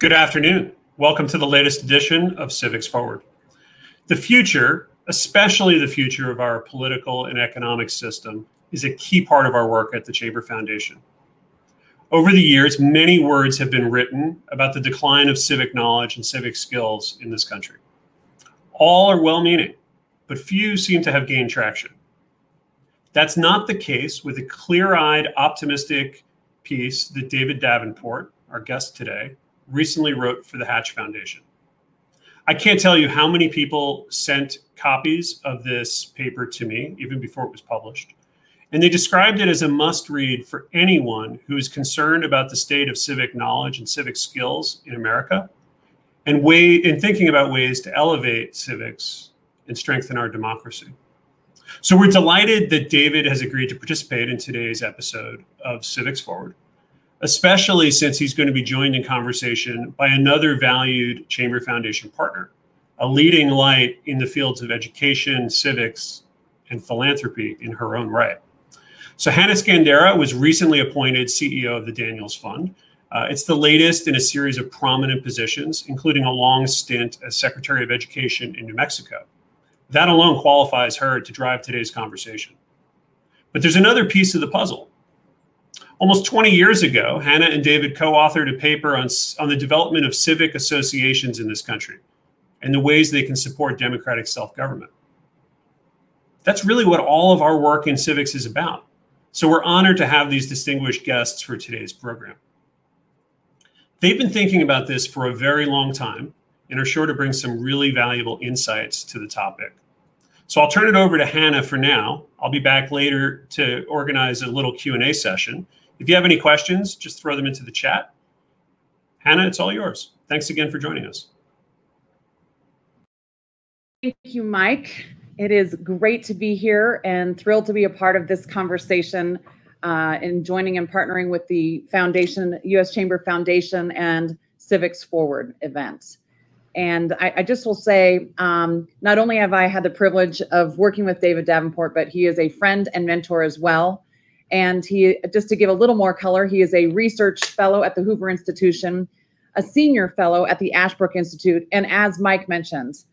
Good afternoon. Welcome to the latest edition of Civics Forward. The future, especially the future of our political and economic system, is a key part of our work at the Chamber Foundation. Over the years, many words have been written about the decline of civic knowledge and civic skills in this country. All are well meaning, but few seem to have gained traction. That's not the case with a clear eyed, optimistic piece that David Davenport, our guest today, recently wrote for the Hatch Foundation. I can't tell you how many people sent copies of this paper to me, even before it was published. And they described it as a must read for anyone who is concerned about the state of civic knowledge and civic skills in America and way in thinking about ways to elevate civics and strengthen our democracy. So we're delighted that David has agreed to participate in today's episode of Civics Forward, especially since he's going to be joined in conversation by another valued Chamber Foundation partner, a leading light in the fields of education, civics, and philanthropy in her own right. So Hanna Skandera was recently appointed CEO of the Daniels Fund. Uh, it's the latest in a series of prominent positions, including a long stint as Secretary of Education in New Mexico. That alone qualifies her to drive today's conversation. But there's another piece of the puzzle. Almost 20 years ago, Hanna and David co authored a paper on, on the development of civic associations in this country and the ways they can support democratic self government. That's really what all of our work in civics is about. So we're honored to have these distinguished guests for today's program. They've been thinking about this for a very long time and are sure to bring some really valuable insights to the topic. So I'll turn it over to Hanna for now. I'll be back later to organize a little Q&A session. If you have any questions, just throw them into the chat. Hanna, it's all yours. Thanks again for joining us. Thank you, Mike. It is great to be here and thrilled to be a part of this conversation uh, and joining and partnering with the Foundation, U.S. Chamber Foundation and Civics Forward event. And I, I just will say, um, not only have I had the privilege of working with David Davenport, but he is a friend and mentor as well. And he, just to give a little more color, he is a research fellow at the Hoover Institution, a senior fellow at the Ashbrook Institute, and as Mike mentioned,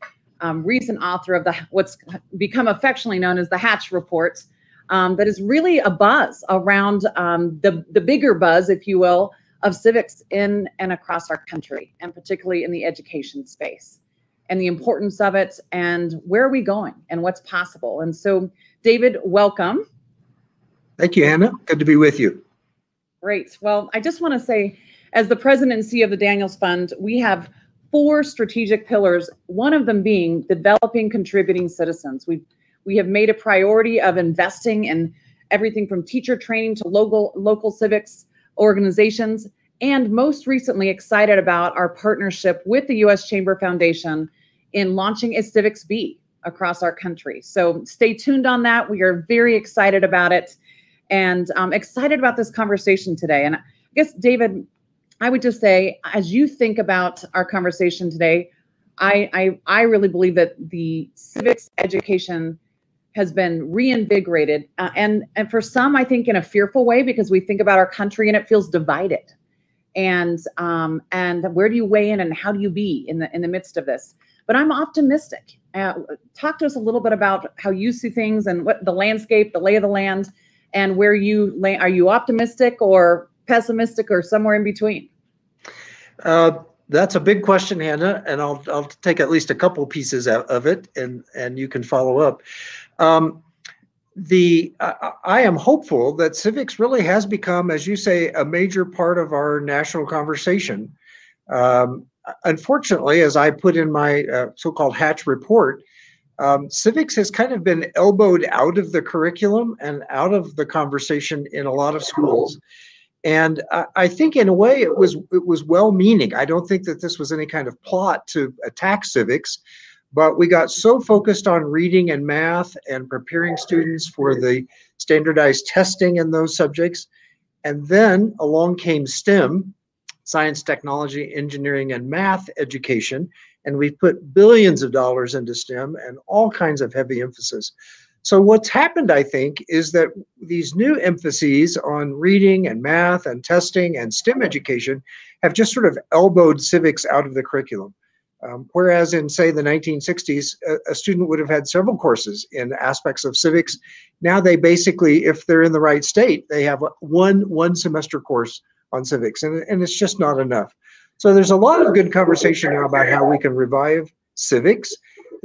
um, recent author of the what's become affectionately known as the Hatch Report, um, that is really a buzz around um, the the bigger buzz, if you will, of civics in and across our country, and particularly in the education space, and the importance of it, and where are we going, and what's possible. And so, David, welcome. Thank you, Hanna. Good to be with you. Great. Well, I just want to say, as the CEO of the Daniels Fund, we have four strategic pillars, one of them being developing contributing citizens. We we have made a priority of investing in everything from teacher training to local local civics organizations and most recently excited about our partnership with the US Chamber Foundation in launching a Civics Bee across our country. So stay tuned on that. We are very excited about it and I'm excited about this conversation today. And I guess, David, I would just say, as you think about our conversation today, I, I, I really believe that the civics education has been reinvigorated, uh, and and for some, I think in a fearful way because we think about our country and it feels divided, and um, and where do you weigh in and how do you be in the in the midst of this? But I'm optimistic. Uh, talk to us a little bit about how you see things and what the landscape, the lay of the land, and where you. Are you optimistic or pessimistic or somewhere in between? Uh, that's a big question, Hanna, and I'll I'll take at least a couple pieces of it, and and you can follow up. Um, the uh, I am hopeful that civics really has become, as you say, a major part of our national conversation. Um, unfortunately, as I put in my uh, so-called Hatch report, um, civics has kind of been elbowed out of the curriculum and out of the conversation in a lot of schools. And I, I think, in a way, it was it was well-meaning. I don't think that this was any kind of plot to attack civics, but we got so focused on reading and math and preparing students for the standardized testing in those subjects, and then along came STEM, science, technology, engineering, and math education, and we've put billions of dollars into STEM and all kinds of heavy emphasis. So what's happened, I think, is that these new emphases on reading and math and testing and STEM education have just sort of elbowed civics out of the curriculum. Um, whereas in, say, the 1960s, a, a, student would have had several courses in aspects of civics. Now they basically, if they're in the right state, they have one one semester course on civics, and, and it's just not enough. So there's a lot of good conversation now about how we can revive civics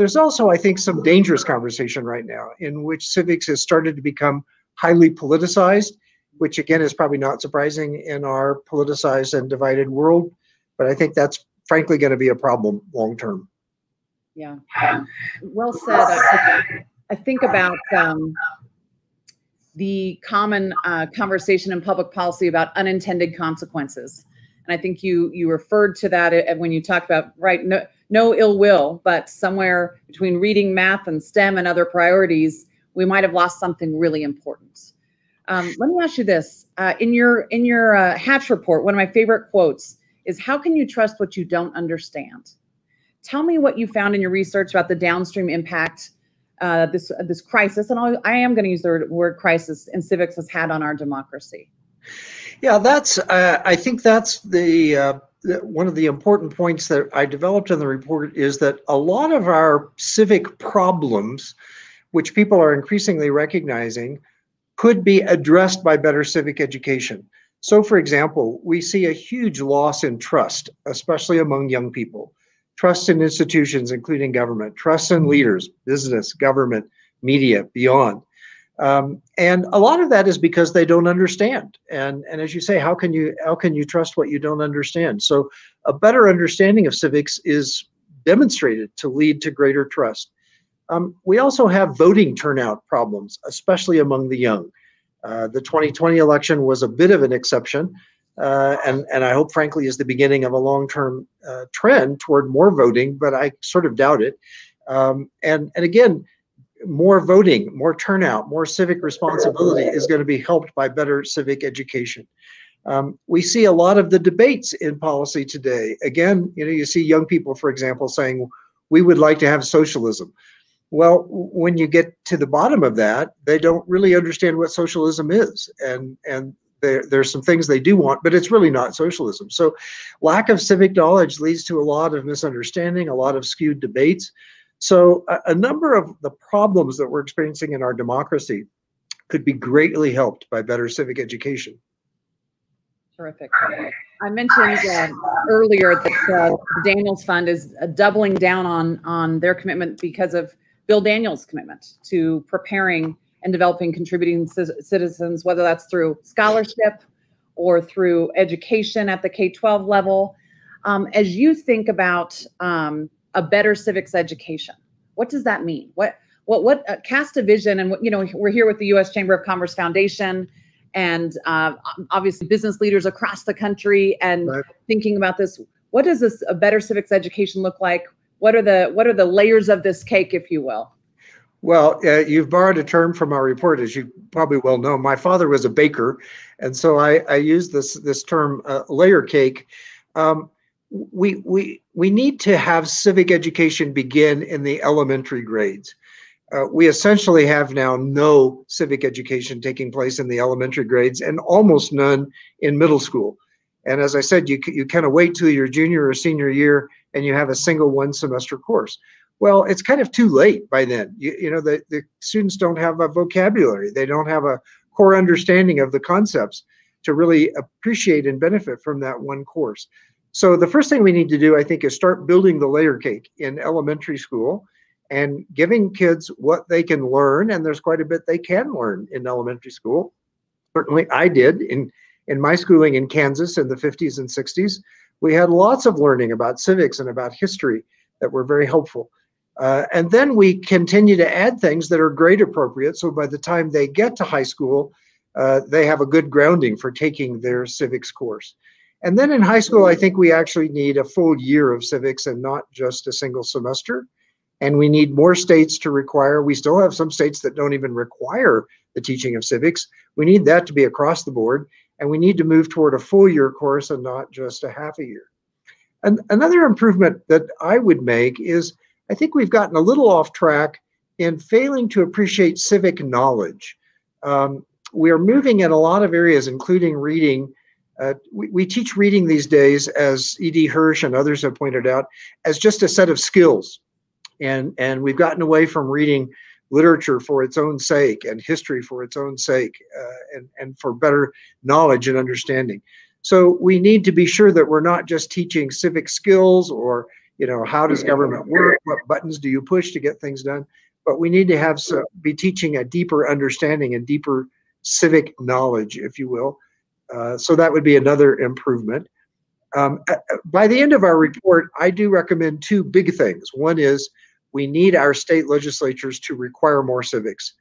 there's also, I think, some dangerous conversation right now in which civics has started to become highly politicized, which again is probably not surprising in our politicized and divided world. But I think that's frankly going to be a problem long term. Yeah, well said. I, think about um, the common uh, conversation in public policy about unintended consequences, and I think you you referred to that uh, when you talked about right. No, no ill will, but somewhere between reading, math, and STEM and other priorities, we might have lost something really important. Um, let me ask you this: uh, in your in your uh, Hatch report, one of my favorite quotes is, "How can you trust what you don't understand?" Tell me what you found in your research about the downstream impact uh, this this crisis, and I'll, I am going to use the word crisis in civics has had on our democracy. Yeah, that's. Uh, I think that's the uh, one of the important points that I developed in the report is that a lot of our civic problems, which people are increasingly recognizing, could be addressed by better civic education. So, for example, we see a huge loss in trust, especially among young people. Trust in institutions, including government, trust in leaders, business, government, media, beyond. Um, and a lot of that is because they don't understand. And, and as you say, how can you how can you trust what you don't understand? So a better understanding of civics is demonstrated to lead to greater trust. Um, we also have voting turnout problems, especially among the young. Uh, the 2020 election was a bit of an exception, uh, and and I hope, frankly, is the beginning of a long-term uh, trend toward more voting, but I sort of doubt it. Um, and and again, more voting, more turnout, more civic responsibility is going to be helped by better civic education. Um, we see a lot of the debates in policy today. Again, you know, you see young people, for example, saying, we would like to have socialism. Well, when you get to the bottom of that, they don't really understand what socialism is. And, and there, there's some things they do want, but it's really not socialism. So lack of civic knowledge leads to a lot of misunderstanding, a lot of skewed debates. So a, a number of the problems that we're experiencing in our democracy could be greatly helped by better civic education. Terrific. I mentioned uh, earlier that uh, Daniels Fund is uh, doubling down on on their commitment because of Bill Daniels' commitment to preparing and developing contributing citizens, whether that's through scholarship or through education at the K-12 level. Um, as you think about um, a better civics education. What does that mean? What what what uh, cast a vision and what you know we're here with the U.S. Chamber of Commerce Foundation and uh, obviously business leaders across the country and right. thinking about this. What does this a better civics education look like? What are the what are the layers of this cake, if you will? Well, uh, you've borrowed a term from our report, as you probably well know. My father was a baker, and so I, I use this this term uh, layer cake. Um, we we we need to have civic education begin in the elementary grades. Uh, we essentially have now no civic education taking place in the elementary grades and almost none in middle school. And as I said, you you kind of wait till your junior or senior year and you have a single one semester course. Well, it's kind of too late by then. You, you know, the, the students don't have a vocabulary. They don't have a core understanding of the concepts to really appreciate and benefit from that one course. So the first thing we need to do, I think, is start building the layer cake in elementary school and giving kids what they can learn. And there's quite a bit they can learn in elementary school. Certainly I did in, in my schooling in Kansas in the 50s and 60s. We had lots of learning about civics and about history that were very helpful. Uh, and then we continue to add things that are grade appropriate. So by the time they get to high school, uh, they have a good grounding for taking their civics course. And then in high school, I think we actually need a full year of civics and not just a single semester. And we need more states to require, we still have some states that don't even require the teaching of civics. We need that to be across the board. And we need to move toward a full year course and not just a half a year. And another improvement that I would make is I think we've gotten a little off track in failing to appreciate civic knowledge. Um, we are moving in a lot of areas, including reading. Uh, we, we teach reading these days, as E.D. Hirsch and others have pointed out, as just a set of skills. And, and we've gotten away from reading literature for its own sake and history for its own sake uh, and, and for better knowledge and understanding. So we need to be sure that we're not just teaching civic skills or, you know, how does government work? What buttons do you push to get things done? But we need to have some, be teaching a deeper understanding and deeper civic knowledge, if you will. Uh, so that would be another improvement. Um, by the end of our report, I do recommend two big things. One is we need our state legislatures to require more civics,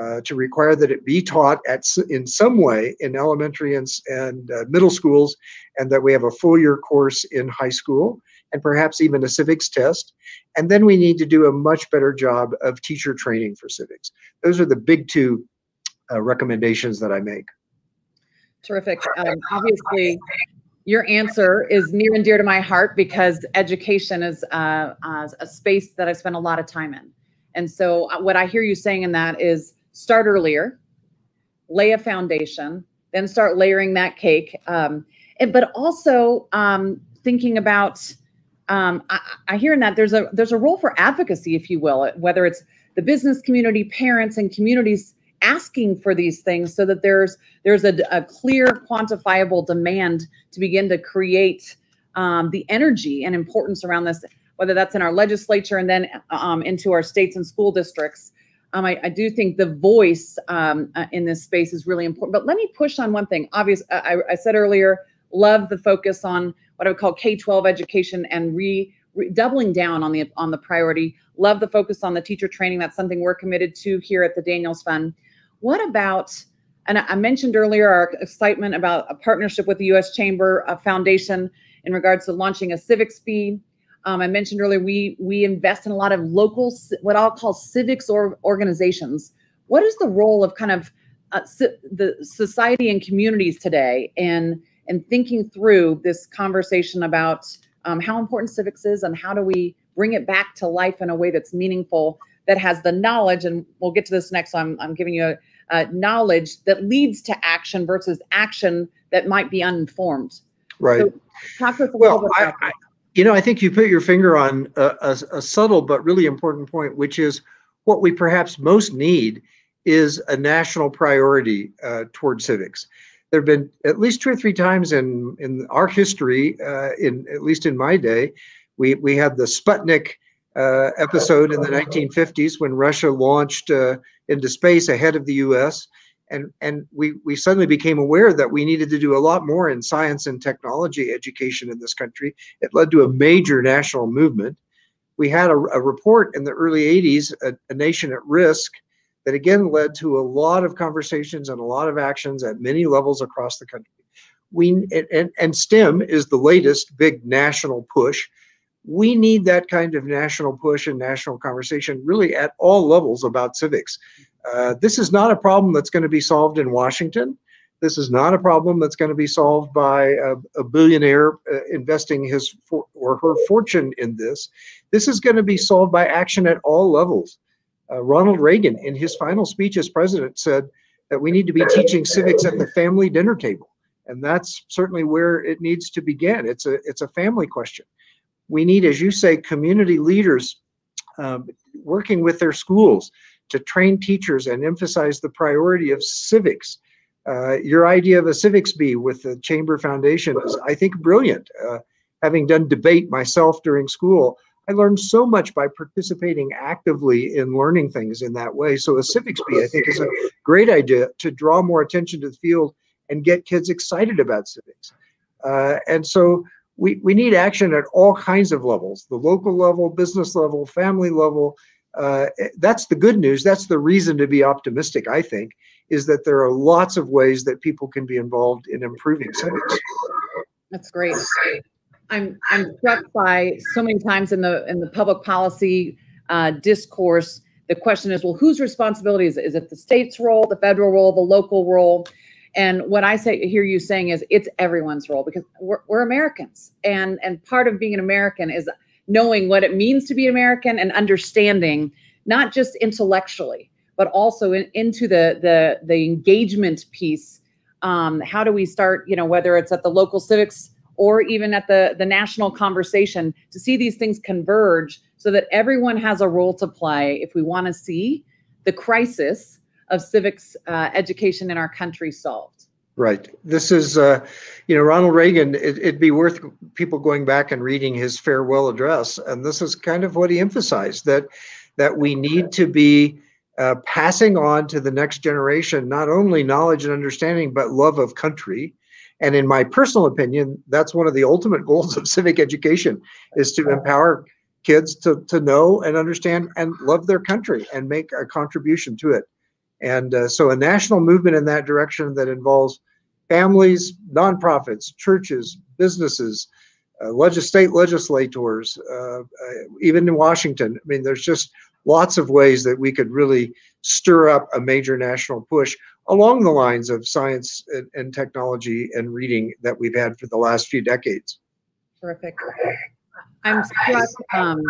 uh, to require that it be taught at in some way in elementary and, and uh, middle schools, and that we have a full year course in high school, and perhaps even a civics test. And then we need to do a much better job of teacher training for civics. Those are the big two uh, recommendations that I make. Terrific. Um, obviously, your answer is near and dear to my heart because education is uh, uh, a space that I spend a lot of time in. And so, uh, what I hear you saying in that is start earlier, lay a foundation, then start layering that cake. Um, and, but also um, thinking about, um, I, I hear in that there's a there's a role for advocacy, if you will, whether it's the business community, parents, and communities asking for these things so that there's there's a, a clear quantifiable demand to begin to create um, the energy and importance around this whether that's in our legislature and then um, into our states and school districts. Um, I, I, do think the voice um, uh, in this space is really important but let me push on one thing. Obvious I, I said earlier love the focus on what i would call k-12 education and re doubling down on the on the priority. Love the focus on the teacher training. That's something we're committed to here at the daniels fund what about, and I mentioned earlier our excitement about a partnership with the U.S. Chamber Foundation in regards to launching a civics bee. Um, I mentioned earlier we we invest in a lot of local, what I'll call civics or organizations. What is the role of kind of uh, the society and communities today in in thinking through this conversation about um, how important civics is and how do we bring it back to life in a way that's meaningful that has the knowledge, and we'll get to this next. So I'm, I'm giving you a, a knowledge that leads to action versus action that might be uninformed. Right. So talk to us a well, little bit about I, I, you know, I think you put your finger on a, a, a subtle but really important point, which is what we perhaps most need is a national priority uh, toward civics. There have been at least two or three times in in our history, uh, in at least in my day, we we had the Sputnik uh, episode in the 1950s when Russia launched uh, into space ahead of the U.S. And, and we, we suddenly became aware that we needed to do a lot more in science and technology education in this country. It led to a major national movement. We had a, a report in the early 80s, a, a Nation at Risk, that again led to a lot of conversations and a lot of actions at many levels across the country. We and, and STEM is the latest big national push we need that kind of national push and national conversation really at all levels about civics. Uh, this is not a problem that's going to be solved in Washington. This is not a problem that's going to be solved by a, a billionaire uh, investing his for, or her fortune in this. This is going to be solved by action at all levels. Uh, Ronald Reagan, in his final speech as president, said that we need to be teaching civics at the family dinner table, and that's certainly where it needs to begin. It's a it's a family question we need, as you say, community leaders um, working with their schools to train teachers and emphasize the priority of civics. Uh, your idea of a civics bee with the Chamber Foundation is, I think, brilliant. Uh, having done debate myself during school, I learned so much by participating actively in learning things in that way. So a civics bee, I think, is a great idea to draw more attention to the field and get kids excited about civics. Uh, and so we, we need action at all kinds of levels the local level, business level, family level. Uh, that's the good news. That's the reason to be optimistic, I think, is that there are lots of ways that people can be involved in improving civics. That's great. I'm I'm struck by so many times in the in the public policy uh, discourse. The question is, well, whose responsibility is it? Is it the state's role, the federal role, the local role? And what I say, hear you saying is it's everyone's role because we're, we're Americans, and and part of being an American is knowing what it means to be American and understanding not just intellectually, but also in, into the the the engagement piece. Um, how do we start? You know, whether it's at the local civics or even at the the national conversation, to see these things converge, so that everyone has a role to play. If we want to see the crisis of civics uh, education in our country solved. Right. This is, uh, you know, Ronald Reagan. It, would be worth people going back and reading his farewell address, and this is kind of what he emphasized that that we need to be uh, passing on to the next generation not only knowledge and understanding, but love of country. And in my personal opinion, that's one of the ultimate goals of civic education is to empower kids to to know and understand and love their country and make a contribution to it. And uh, so, a national movement in that direction that involves families, nonprofits, churches, businesses, uh, legis- state legislators, uh, uh, even in Washington. I mean, there's just lots of ways that we could really stir up a major national push along the lines of science and, and technology and reading that we've had for the last few decades. Terrific. I'm um,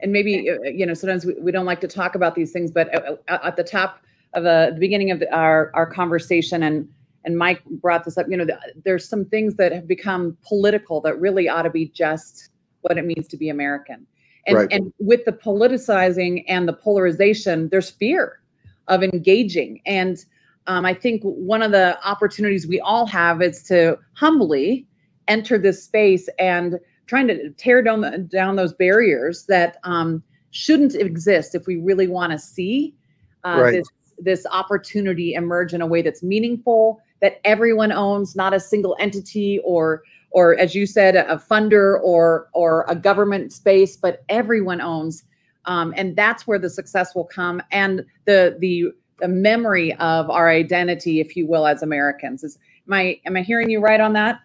and maybe uh, you know sometimes we, we don't like to talk about these things, but at, at the top of the, the beginning of the, our our conversation and and Mike brought this up, you know, there's some things that have become political that really ought to be just what it means to be American. And, right. and with the politicizing and the polarization, there's fear of engaging. And um, I think one of the opportunities we all have is to humbly enter this space and trying to tear down the, down those barriers that um, shouldn't exist if we really want to see uh, right. this this opportunity emerge in a way that's meaningful that everyone owns, not a single entity or or as you said, a funder or or a government space, but everyone owns. Um, and that's where the success will come and the the the memory of our identity, if you will, as Americans. Is am I am I hearing you right on that?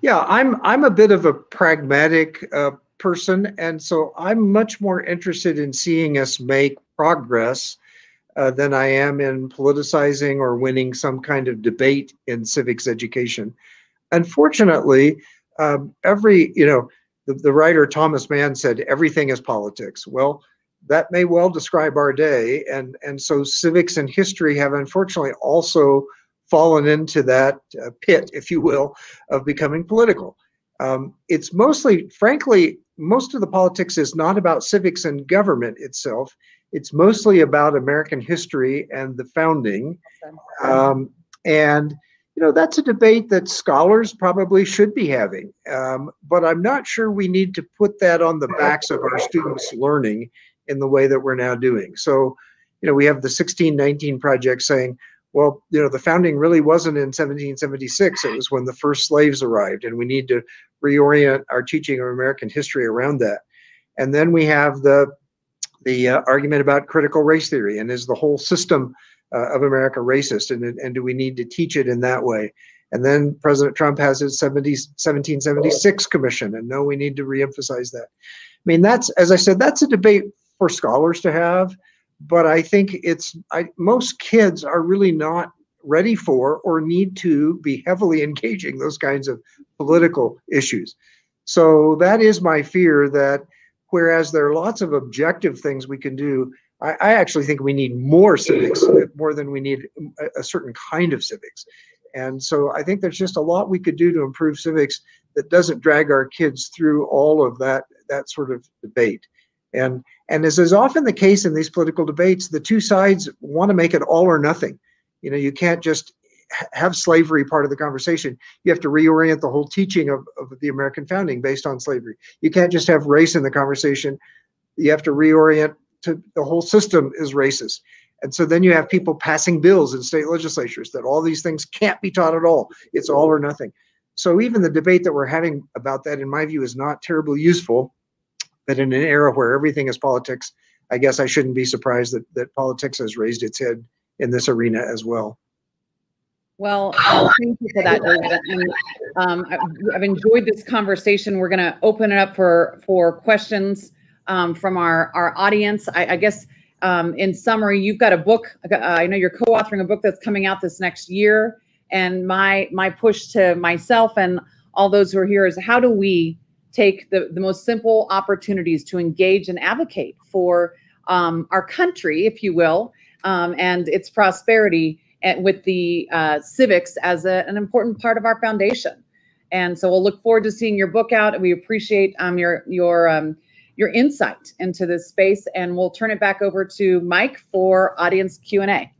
Yeah, I'm I'm a bit of a pragmatic uh, person, and so I'm much more interested in seeing us make progress uh, than I am in politicizing or winning some kind of debate in civics education. Unfortunately, um, every, you know, the, the writer Thomas Mann said, everything is politics. Well, that may well describe our day. And, and so civics and history have unfortunately also fallen into that uh, pit, if you will, of becoming political. Um, it's mostly, frankly, most of the politics is not about civics and government itself. It's mostly about American history and the founding. Um, and, you know, that's a debate that scholars probably should be having. Um, but I'm not sure we need to put that on the backs of our students' learning in the way that we're now doing. So, you know, we have the 1619 project saying, well, you know, the founding really wasn't in 1776. It was when the first slaves arrived, and we need to reorient our teaching of American history around that. And then we have the the uh, argument about critical race theory and is the whole system uh, of America racist and, and do we need to teach it in that way? And then President Trump has his 70, 1776 commission, and no, we need to reemphasize that. I mean, that's, as I said, that's a debate for scholars to have, but I think it's, I, most kids are really not ready for or need to be heavily engaging those kinds of political issues. So that is my fear that Whereas there are lots of objective things we can do. I, I actually think we need more civics, more than we need a, a certain kind of civics. And so I think there's just a lot we could do to improve civics that doesn't drag our kids through all of that that sort of debate. And and as is often the case in these political debates, the two sides want to make it all or nothing. You know, you can't just have slavery part of the conversation. You have to reorient the whole teaching of, of the American founding based on slavery. You can't just have race in the conversation. You have to reorient to the whole system is racist. And so then you have people passing bills in state legislatures that all these things can't be taught at all. It's all or nothing. So even the debate that we're having about that, in my view, is not terribly useful. But in an era where everything is politics, I guess I shouldn't be surprised that, that politics has raised its head in this arena as well. Well, thank you for that, David. And, um, I've enjoyed this conversation. We're going to open it up for for questions um, from our our audience. I, I guess um, in summary, you've got a book. I know you're co-authoring a book that's coming out this next year. And my my push to myself and all those who are here is how do we take the, the most simple opportunities to engage and advocate for um, our country, if you will, um, and its prosperity and with the uh, civics as a, an important part of our foundation. And so we'll look forward to seeing your book out. And we appreciate um, your your um, your insight into this space. And we'll turn it back over to Mike for audience Q and A.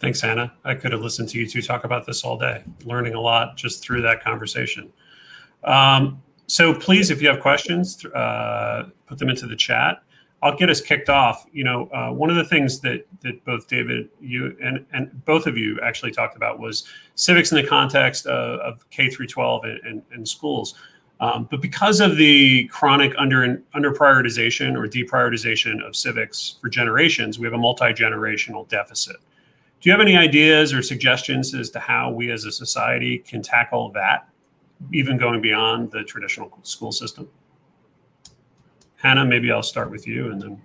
Thanks, Hanna. I could have listened to you two talk about this all day, learning a lot just through that conversation. Um, so please, if you have questions, uh, put them into the chat. I'll get us kicked off. You know, uh, one of the things that that both David, you and and both of you actually talked about was civics in the context of, of K through 12 and, and, and schools. Um, but because of the chronic under under prioritization or deprioritization of civics for generations, we have a multi generational deficit. Do you have any ideas or suggestions as to how we as a society can tackle that, even going beyond the traditional school system? Hanna, maybe I'll start with you and then.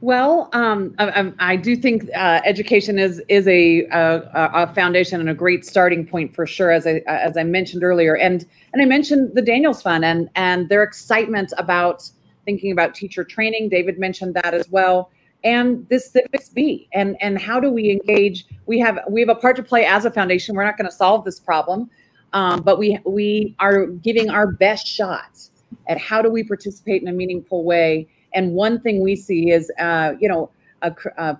Well, um, I, I, do think uh, education is is a, a, a, foundation and a great starting point for sure, as I as I mentioned earlier, and and I mentioned the Daniels Fund and and their excitement about thinking about teacher training. David mentioned that as well and this civics bee and and how do we engage? We have we have a part to play as a foundation. We're not going to solve this problem um, but we we are giving our best shots at how do we participate in a meaningful way. And one thing we see is uh, you know uh,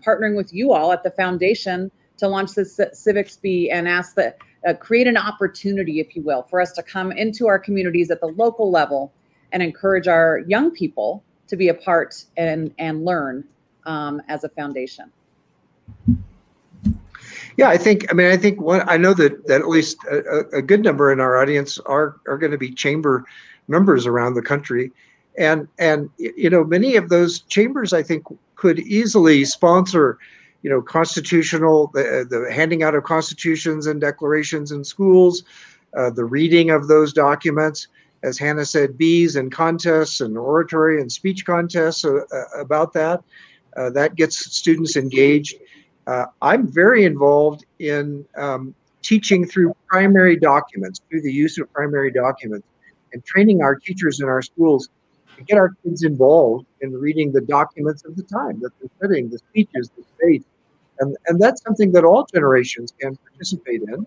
partnering with you all at the foundation to launch this civics bee and ask that uh, create an opportunity if you will for us to come into our communities at the local level and encourage our young people to be a part and and learn um, as a foundation? Yeah, I think. I mean, I think one. I know that that at least a, a good number in our audience are are going to be chamber members around the country, and and you know many of those chambers I think could easily sponsor, you know, constitutional the the handing out of constitutions and declarations in schools, uh, the reading of those documents. As Hanna said, bees and contests and oratory and speech contests uh, about that. Uh, that gets students engaged. Uh, I'm very involved in um, teaching through primary documents, through the use of primary documents, and training our teachers in our schools to get our kids involved in reading the documents of the time that they're studying, the speeches, the debates. And, and that's something that all generations can participate in.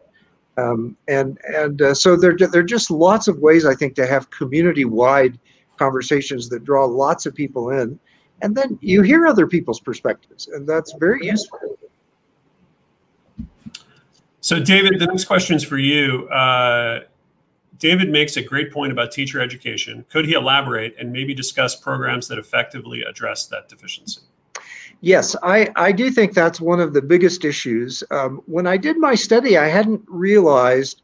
Um, and and uh, so there, there are just lots of ways, I think, to have community wide conversations that draw lots of people in and then you hear other people's perspectives, and that's very useful. So, David, the next question is for you. Uh, David makes a great point about teacher education. Could he elaborate and maybe discuss programs that effectively address that deficiency? Yes, I, I do think that's one of the biggest issues. Um, when I did my study, I hadn't realized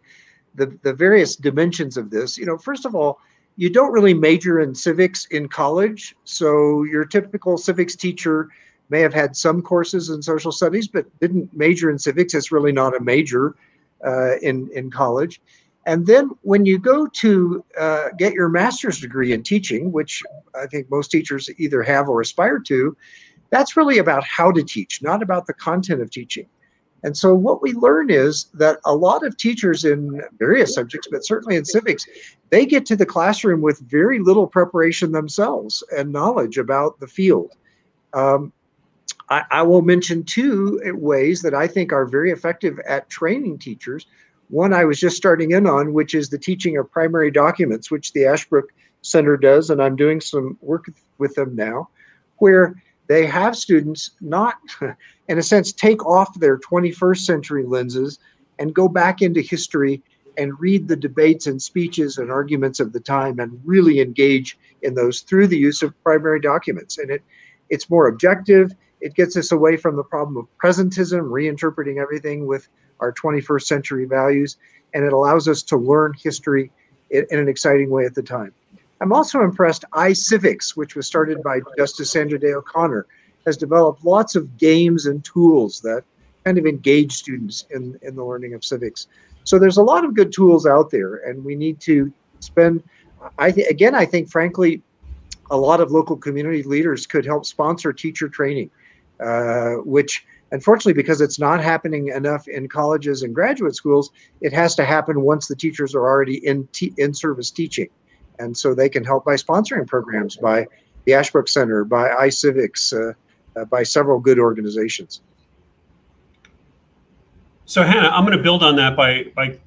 the, the various dimensions of this. You know, first of all, you don't really major in civics in college. So your typical civics teacher may have had some courses in social studies, but didn't major in civics. It's really not a major uh, in, in college. And then when you go to uh, get your master's degree in teaching, which I think most teachers either have or aspire to, that's really about how to teach, not about the content of teaching. And so what we learn is that a lot of teachers in various subjects, but certainly in civics, they get to the classroom with very little preparation themselves and knowledge about the field. Um, I, I, will mention two ways that I think are very effective at training teachers. One I was just starting in on, which is the teaching of primary documents, which the Ashbrook Center does, and I'm doing some work with them now, where they have students not, in a sense, take off their 21st century lenses and go back into history and read the debates and speeches and arguments of the time and really engage in those through the use of primary documents. And it it's more objective. It gets us away from the problem of presentism, reinterpreting everything with our 21st century values, and it allows us to learn history in, in an exciting way at the time. I'm also impressed iCivics, which was started by Justice Sandra Day O'Connor, has developed lots of games and tools that kind of engage students in, in the learning of civics. So there's a lot of good tools out there, and we need to spend. I th- again, I think, frankly, a lot of local community leaders could help sponsor teacher training, uh, which Unfortunately, because it's not happening enough in colleges and graduate schools, it has to happen once the teachers are already in in service teaching, and so they can help by sponsoring programs by the Ashbrook Center, by iCivics, uh, Uh, by several good organizations. So Hanna, I'm going to build on that by by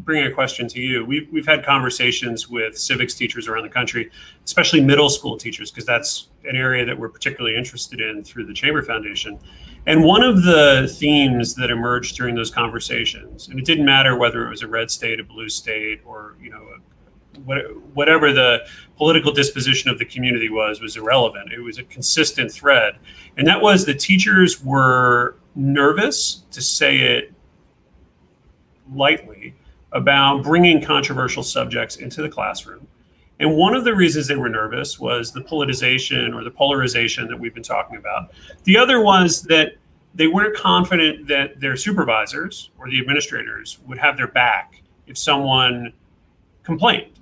bringing a question to you. We've, we've had conversations with civics teachers around the country, especially middle school teachers, because that's an area that we're particularly interested in through the Chamber Foundation. And one of the themes that emerged during those conversations, and it didn't matter whether it was a red state, a blue state, or you know, whatever the political disposition of the community was, was irrelevant. It was a consistent thread, and that was the teachers were nervous, to say it lightly, about bringing controversial subjects into the classroom. And one of the reasons they were nervous was the politicization or the polarization that we've been talking about. The other was that they weren't confident that their supervisors or the administrators would have their back if someone complained.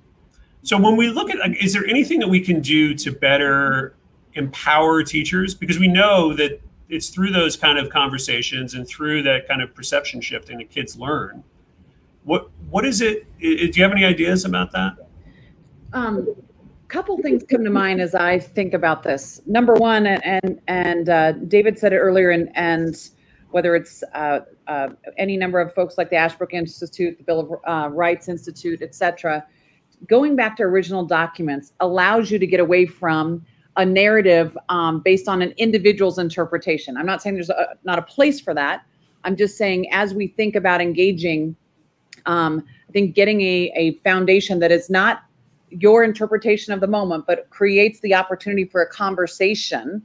So when we look at, is there anything that we can do to better empower teachers? Because we know that it's through those kind of conversations and through that kind of perception shifting that kids learn. What what is it? Do you have any ideas about that? Um, couple things come to mind as I think about this. Number one, and and uh, David said it earlier, and and whether it's uh, uh, any number of folks like the Ashbrook Institute, the Bill of uh, Rights Institute, et cetera, going back to original documents allows you to get away from a narrative um, based on an individual's interpretation. I'm not saying there's a, not a place for that. I'm just saying as we think about engaging um, I think getting a, a foundation that is not your interpretation of the moment, but creates the opportunity for a conversation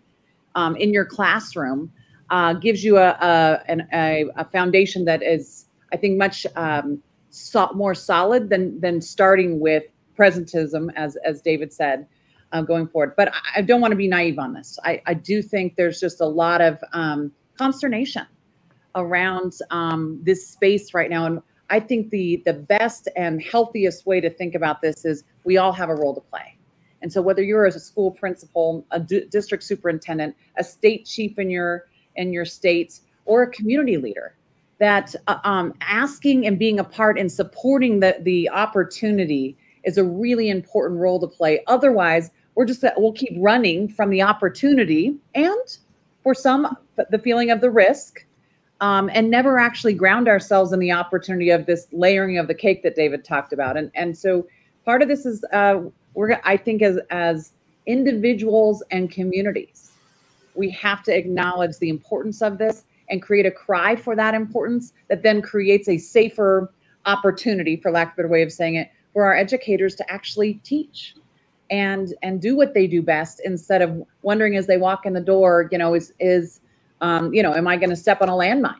um, in your classroom uh, gives you a, a, a, a, foundation that is, I think, much um, so, more solid than than starting with presentism, as as David said, uh, going forward. But I, I don't want to be naive on this. I, I do think there's just a lot of um, consternation around um, this space right now, and I think the the best and healthiest way to think about this is we all have a role to play. And so whether you're as a school principal, a district superintendent, a state chief in your in your state, or a community leader, that uh, um, asking and being a part and supporting the the opportunity is a really important role to play. Otherwise, we're just we'll keep running from the opportunity and for some the feeling of the risk um, and never actually ground ourselves in the opportunity of this layering of the cake that David talked about. And and so part of this is uh, we're I think as as individuals and communities, we have to acknowledge the importance of this and create a cry for that importance that then creates a safer opportunity, for lack of a better way of saying it, for our educators to actually teach and and do what they do best instead of wondering as they walk in the door, you know, is is um, you know, am I going to step on a landmine?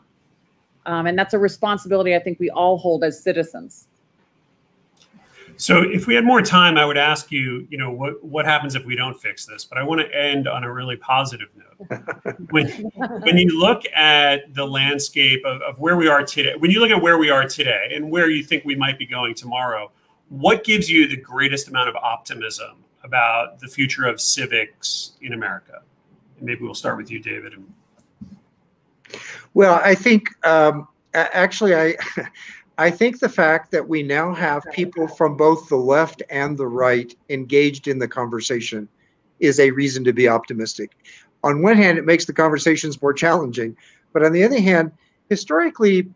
Um, and that's a responsibility I think we all hold as citizens. So, if we had more time, I would ask you, you know, what what happens if we don't fix this? But I want to end on a really positive note. when when you look at the landscape of, of where we are today, when you look at where we are today and where you think we might be going tomorrow, what gives you the greatest amount of optimism about the future of civics in America? And maybe we'll start with you, David, and well, I think um, actually, I I think the fact that we now have people from both the left and the right engaged in the conversation is a reason to be optimistic. On one hand, it makes the conversations more challenging, but on the other hand, historically,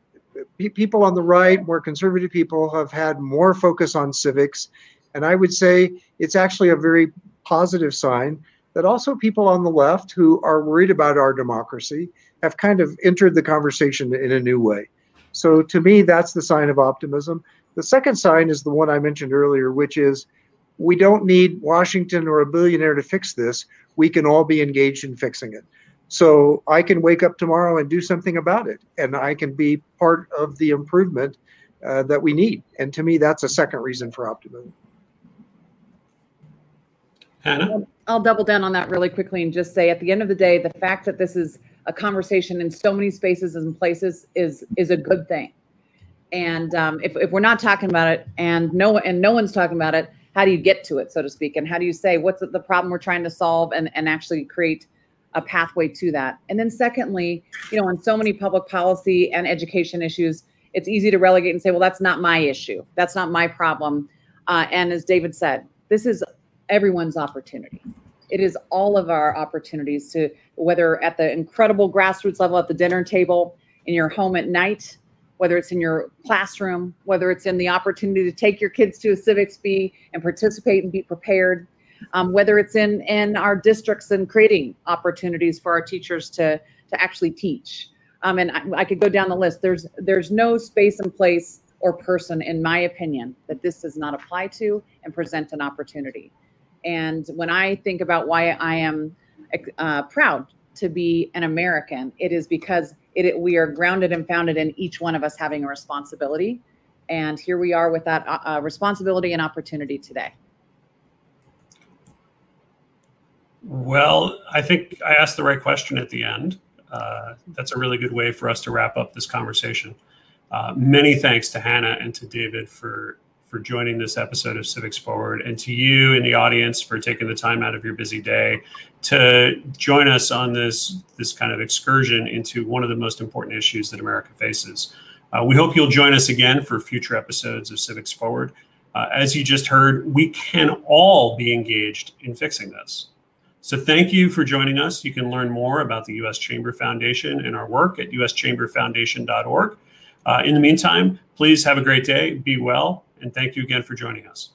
people on the right, more conservative people, have had more focus on civics, and I would say it's actually a very positive sign that also people on the left who are worried about our democracy have kind of entered the conversation in a new way. So to me, that's the sign of optimism. The second sign is the one I mentioned earlier, which is we don't need Washington or a billionaire to fix this. We can all be engaged in fixing it. So I can wake up tomorrow and do something about it, and I can be part of the improvement uh, that we need. And to me, that's a second reason for optimism. Hanna? I'll double down on that really quickly and just say at the end of the day, the fact that this is a conversation in so many spaces and places is is a good thing. And um, if, if we're not talking about it and no and no one's talking about it, how do you get to it, so to speak? And how do you say what's the problem we're trying to solve and, and actually create a pathway to that. And then secondly, you know, on so many public policy and education issues, it's easy to relegate and say, well, that's not my issue. That's not my problem. Uh, and as David said, this is everyone's opportunity. It is all of our opportunities to, whether at the incredible grassroots level at the dinner table, in your home at night, whether it's in your classroom, whether it's in the opportunity to take your kids to a civics bee and participate and be prepared, um, whether it's in in our districts and creating opportunities for our teachers to to actually teach. Um, and I, I could go down the list. There's there's no space and place or person, in my opinion, that this does not apply to and present an opportunity. And when I think about why I am uh, proud to be an American, it is because it, we are grounded and founded in each one of us having a responsibility. And here we are with that uh, uh responsibility and opportunity today. Well, I think I asked the right question at the end. Uh, that's a really good way for us to wrap up this conversation. Uh, many thanks to Hanna and to David for for joining this episode of Civics Forward, and to you in the audience for taking the time out of your busy day to join us on this this kind of excursion into one of the most important issues that America faces. Uh, we hope you'll join us again for future episodes of Civics Forward. Uh, as you just heard, we can all be engaged in fixing this. So thank you for joining us. You can learn more about the U.S. Chamber Foundation and our work at uschamberfoundation.org. Uh, in the meantime, please have a great day, be well, and thank you again for joining us.